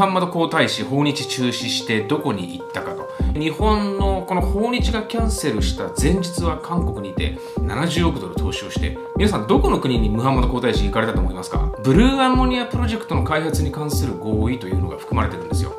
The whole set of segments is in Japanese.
ハンマド皇太子訪日中止してどこに行ったかと。日本のこの訪日がキャンセルした前日は韓国にいて70億ドル投資をして皆さんどこの国にムハンマド皇太子行かれたと思いますか？ブルーアンモニアプロジェクトの開発に関する合意というのが含まれてるんですよ。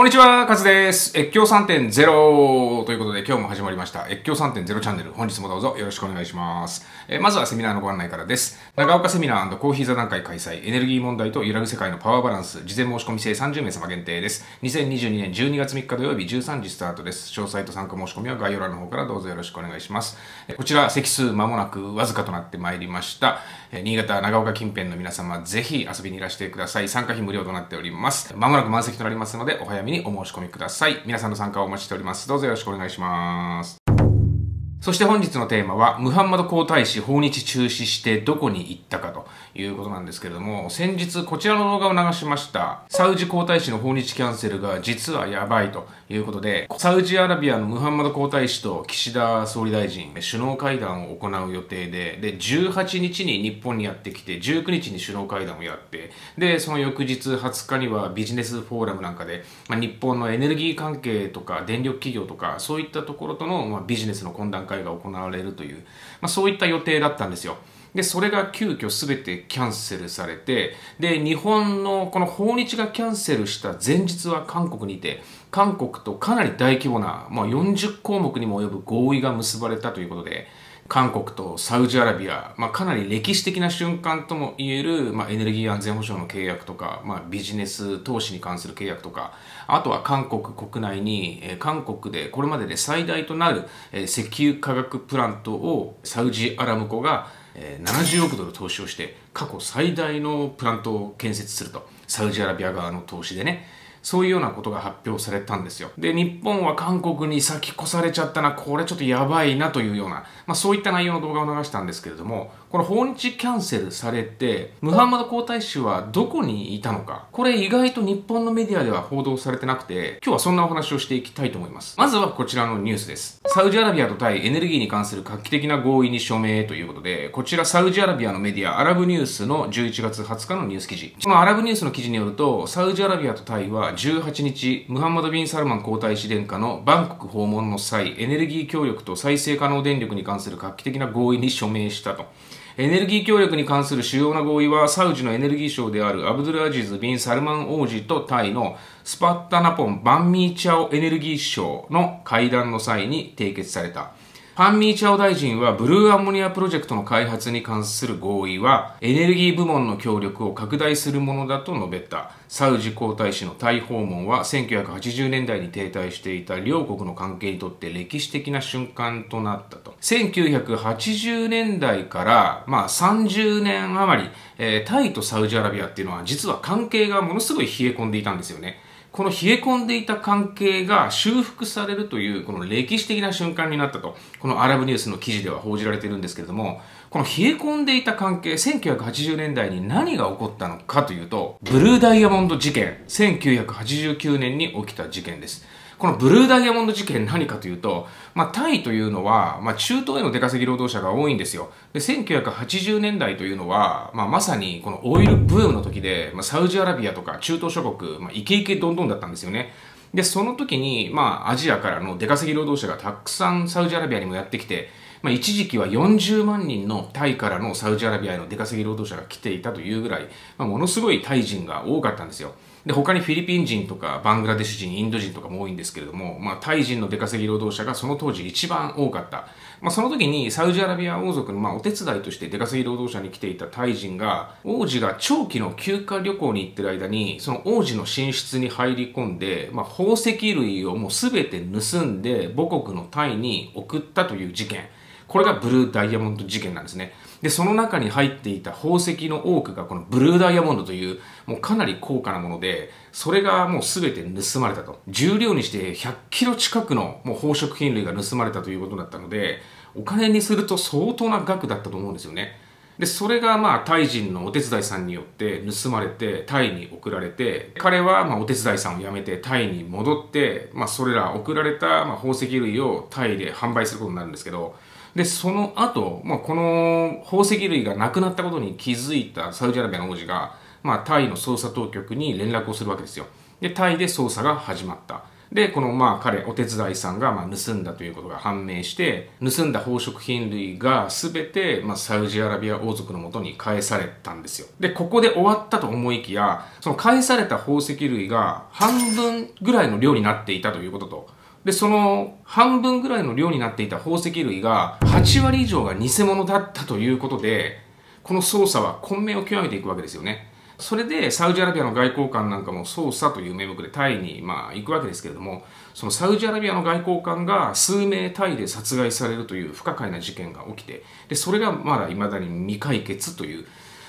こんにちは、カズです。越境3.0ということで今日も始まりました。越境3.0チャンネル。本日もどうぞよろしくお願いします。え、まずはセミナーのご案内からです。長岡セミナーコーヒー座談会開催。エネルギー問題と揺らぐ世界のパワーバランス。事前申し込み制30名様限定です。2022年12月3日土曜日13時スタートです。詳細と参加申し込みは概要欄の方からどうぞよろしくお願いします。え、こちら席数間もなくわずかとなってまいりました。え、新潟長岡近辺の皆様ぜひ遊びにいらしてください。参加費無料となっております。間もなく満席となりますのでお早めにお申し込みください。皆さんの参加をお待ちしております。どうぞよろしくお願いします。そして本日のテーマは、ムハンマド皇太子訪日中止してどこに行ったかということなんですけれども、先日こちらの動画を流しました。サウジ皇太子の訪日キャンセルが実はやばいということで、サウジアラビアのムハンマド皇太子と岸田総理大臣、首脳会談を行う予定で、で、18日に日本にやってきて、19日に首脳会談をやって、で、その翌日20日にはビジネスフォーラムなんかで、まあ、日本のエネルギー関係とか電力企業とか、そういったところとの、まあ、ビジネスの懇談会が行われるという、まあ、そういった予定だったんですよ。で、それが急遽すべてキャンセルされて、で、日本のこの訪日がキャンセルした前日は韓国にいて、韓国とかなり大規模な、まあ、40項目にも及ぶ合意が結ばれたということで、韓国とサウジアラビア、まあ、かなり歴史的な瞬間とも言える、まあ、エネルギー安全保障の契約とか、まあ、ビジネス投資に関する契約とか、あとは韓国国内に、え、韓国でこれまでで最大となる、え、石油化学プラントをサウジアラムコが、え、70億ドル投資をして過去最大のプラントを建設すると。サウジアラビア側の投資でね。そういうようなことが発表されたんですよ。で、日本は韓国に先越されちゃったな、これちょっとやばいなというような、まあそういった内容の動画を流したんですけれども、この訪日キャンセルされて、ムハンマド皇太子はどこにいたのか、これ意外と日本のメディアでは報道されてなくて、今日はそんなお話をしていきたいと思います。まずはこちらのニュースです。サウジアラビアと対エネルギーに関する画期的な合意に署名ということで、こちらサウジアラビアのメディア、アラブニュースの11月20日のニュース記事。このアラブニュースの記事によると、サウジアラビアとタイは18日、ムハンマド・ビン・サルマン皇太子殿下のバンコク訪問の際、エネルギー協力と再生可能電力に関する画期的な合意に署名したと。エネルギー協力に関する主要な合意は、サウジのエネルギー省であるアブドゥル・アジズ・ビン・サルマン王子とタイのスパッタナポン・バンミーチャオエネルギー省の会談の際に締結された。ファン・ミーチャオ大臣はブルーアンモニアプロジェクトの開発に関する合意はエネルギー部門の協力を拡大するものだと述べた。サウジ皇太子のタイ訪問は1980年代に停滞していた両国の関係にとって歴史的な瞬間となったと。1980年代からまあ30年余り、えー、タイとサウジアラビアっていうのは実は関係がものすごい冷え込んでいたんですよね。この冷え込んでいた関係が修復されるという、この歴史的な瞬間になったと、このアラブニュースの記事では報じられているんですけれども、この冷え込んでいた関係、1980年代に何が起こったのかというと、ブルーダイヤモンド事件、1989年に起きた事件です。このブルーダイヤモンド事件何かというと、まあ、タイというのは、まあ、中東への出稼ぎ労働者が多いんですよ。で、1980年代というのは、まあ、まさにこのオイルブームの時で、まあ、サウジアラビアとか中東諸国、まあ、イケイケどんどんだったんですよね。で、その時に、まあ、アジアからの出稼ぎ労働者がたくさんサウジアラビアにもやってきて、まあ、一時期は40万人のタイからのサウジアラビアへの出稼ぎ労働者が来ていたというぐらい、まあ、ものすごいタイ人が多かったんですよ。で、他にフィリピン人とかバングラデシュ人、インド人とかも多いんですけれども、まあ、タイ人の出稼ぎ労働者がその当時一番多かった。まあ、その時にサウジアラビア王族のまあお手伝いとして出稼ぎ労働者に来ていたタイ人が、王子が長期の休暇旅行に行ってる間に、その王子の寝室に入り込んで、まあ、宝石類をもう全て盗んで母国のタイに送ったという事件。これがブルーダイヤモンド事件なんですね。で、その中に入っていた宝石の多くがこのブルーダイヤモンドというもうかなり高価なもので、それがもう全て盗まれたと。重量にして100キロ近くのもう宝飾品類が盗まれたということだったので、お金にすると相当な額だったと思うんですよね。で、それがまあタイ人のお手伝いさんによって盗まれてタイに送られて、彼はまお手伝いさんを辞めてタイに戻って、まあそれら送られたま宝石類をタイで販売することになるんですけど、で、その後、まあ、この宝石類がなくなったことに気づいたサウジアラビアの王子が、まあ、タイの捜査当局に連絡をするわけですよ。で、タイで捜査が始まった。で、このまあ彼、お手伝いさんがまあ盗んだということが判明して、盗んだ宝飾品類が全てまあサウジアラビア王族のもとに返されたんですよ。で、ここで終わったと思いきや、その返された宝石類が半分ぐらいの量になっていたということと、で、その半分ぐらいの量になっていた宝石類が8割以上が偽物だったということで、この捜査は混迷を極めていくわけですよね。それでサウジアラビアの外交官なんかも捜査という名目でタイにまあ行くわけですけれども、そのサウジアラビアの外交官が数名タイで殺害されるという不可解な事件が起きて、でそれがまだ未だに未解決という、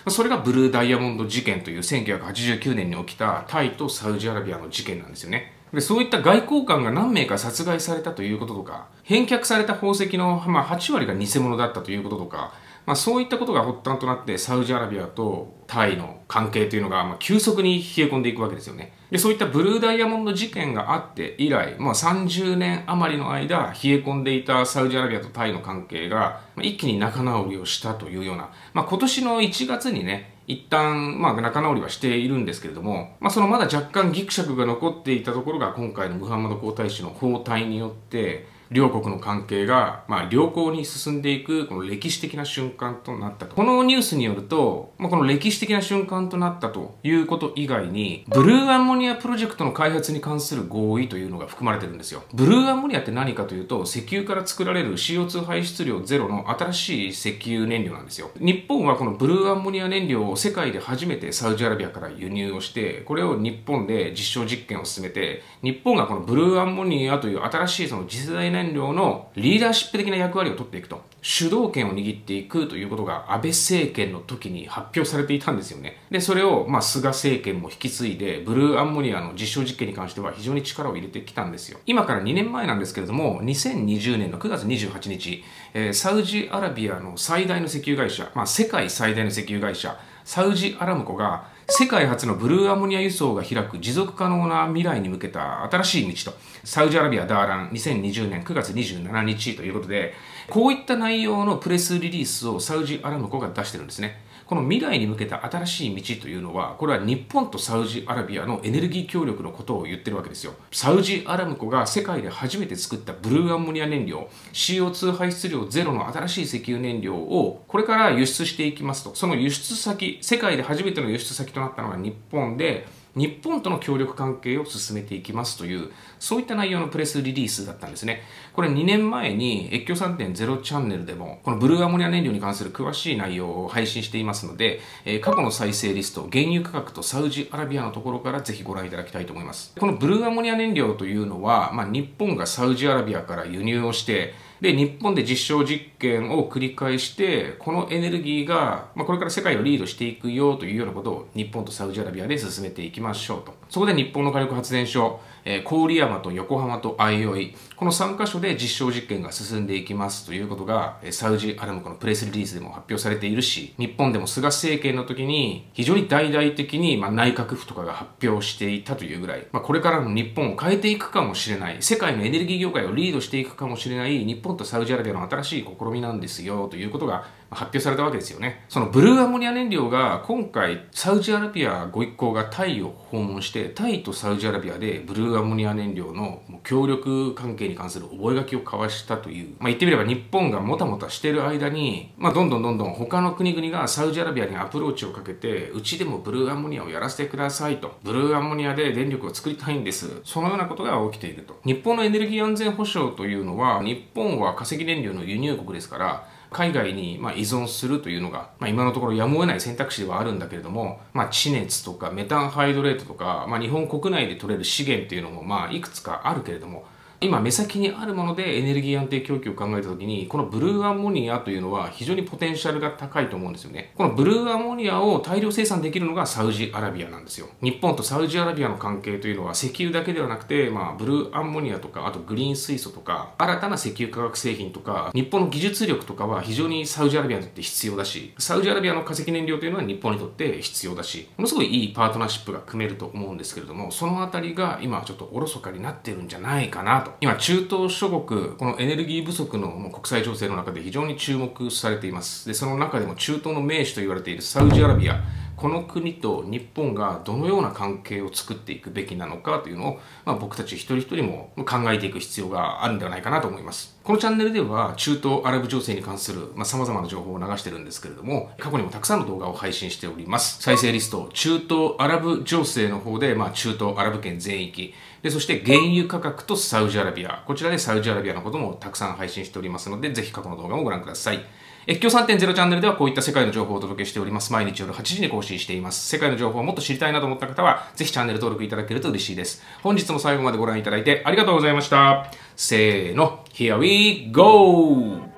それがブルーダイヤモンド事件という1989年に起きたタイとサウジアラビアの事件なんですよね。でそういった外交官が何名か殺害されたということとか、返却された宝石の、まあ、8割が偽物だったということとか、まあ、そういったことが発端となってサウジアラビアとタイの関係というのがま急速に冷え込んでいくわけですよね。でそういったブルーダイヤモンド事件があって以来、まあ、30年余りの間冷え込んでいたサウジアラビアとタイの関係が一気に仲直りをしたというような、まあ、今年の1月にね一旦、まあ、仲直りはしているんですけれども、まあ、そのまだ若干ギクシャクが残っていたところが今回のムハンマド皇太子の包帯によって両国の関係が、まあ、良好に進んでいくこの歴史的な瞬間となったと。このニュースによると、まあ、この歴史的な瞬間となったということ以外に、ブルーアンモニアプロジェクトの開発に関する合意というのが含まれてるんですよ。ブルーアンモニアって何かというと、石油から作られる CO2 排出量ゼロの新しい石油燃料なんですよ。日本はこのブルーアンモニア燃料を世界で初めてサウジアラビアから輸入をして、これを日本で実証実験を進めて、日本がこのブルーアンモニアという新しいその次世代燃料のリーダーシップ的な役割を取っていくと、主導権を握っていくということが安倍政権の時に発表されていたんですよね。で、それを、まあ、菅政権も引き継いで、ブルーアンモニアの実証実験に関しては非常に力を入れてきたんですよ。今から2年前なんですけれども、2020年の9月28日、えー、サウジアラビアの最大の石油会社、まあ、世界最大の石油会社、サウジアラムコが世界初のブルーアモニア輸送が開く持続可能な未来に向けた新しい道と、サウジアラビアダーラン2020年9月27日ということで、こういった内容のプレスリリースをサウジアラムコが出してるんですね。この未来に向けた新しい道というのは、これは日本とサウジアラビアのエネルギー協力のことを言ってるわけですよ。サウジアラムコが世界で初めて作ったブルーアンモニア燃料、CO2 排出量ゼロの新しい石油燃料をこれから輸出していきますと。その輸出先、世界で初めての輸出先となったのが日本で、日本との協力関係を進めていきますという、そういった内容のプレスリリースだったんですね。これ2年前に越境3.0チャンネルでも、このブルーアモニア燃料に関する詳しい内容を配信していますので、え、過去の再生リスト、原油価格とサウジアラビアのところからぜひご覧いただきたいと思います。このブルーアモニア燃料というのは、まあ、日本がサウジアラビアから輸入をして、で、日本で実証実験を繰り返して、このエネルギーが、まあ、これから世界をリードしていくよというようなことを日本とサウジアラビアで進めていきましょうと。そこで日本の火力発電所、えー、郡山と横浜と相生、この3カ所で実証実験が進んでいきますということが、サウジアラムコのプレスリリースでも発表されているし、日本でも菅政権の時に非常に大々的に、まあ、内閣府とかが発表していたというぐらい、まあ、これからの日本を変えていくかもしれない、世界のエネルギー業界をリードしていくかもしれない日本とサウジアラビアの新しい試みなんですよということが発表されたわけですよね。そのブルーアンモニア燃料が今回サウジアラビアご一行がタイを訪問して、タイとサウジアラビアでブルーアンモニア燃料の協力関係に関する覚書を交わしたという、まあ、言ってみれば日本がもたもたしている間に、まあ、どんどんどんどん他の国々がサウジアラビアにアプローチをかけて、うちでもブルーアンモニアをやらせてくださいと。ブルーアンモニアで電力を作りたいんです。そのようなことが起きていると。日本のエネルギー安全保障というのは、日本は化石燃料の輸入国ですから、海外にま依存するというのが、まあ、今のところやむを得ない選択肢ではあるんだけれども、まあ、地熱とかメタンハイドレートとか、まあ、日本国内で取れる資源というのもまあいくつかあるけれども今目先にあるものでエネルギー安定供給を考えた時にこのブルーアンモニアというのは非常にポテンシャルが高いと思うんですよね。このブルーアンモニアを大量生産できるのがサウジアラビアなんですよ。日本とサウジアラビアの関係というのは石油だけではなくて、まあ、ブルーアンモニアとかあとグリーン水素とか新たな石油化学製品とか日本の技術力とかは非常にサウジアラビアにとって必要だしサウジアラビアの化石燃料というのは日本にとって必要だしものすごいいいパートナーシップが組めると思うんですけれどもそのあたりが今ちょっとおろそかになってるんじゃないかなと。今中東諸国、このエネルギー不足の国際情勢の中で非常に注目されています。で、その中でも中東の名手と言われているサウジアラビア、この国と日本がどのような関係を作っていくべきなのかというのを、まあ、僕たち一人一人も考えていく必要があるんではないかなと思います。このチャンネルでは中東アラブ情勢に関するさまざ、まな情報を流してるんですけれども過去にもたくさんの動画を配信しております。再生リスト中東アラブ情勢の方で、まあ、中東アラブ圏全域。でそして原油価格とサウジアラビア。こちらでサウジアラビアのこともたくさん配信しておりますのでぜひ過去の動画もご覧ください。越境3.0チャンネルではこういった世界の情報をお届けしております。毎日夜8時に更新しています。世界の情報をもっと知りたいなと思った方は、ぜひチャンネル登録いただけると嬉しいです。本日も最後までご覧いただいてありがとうございました。せーの、Here we go!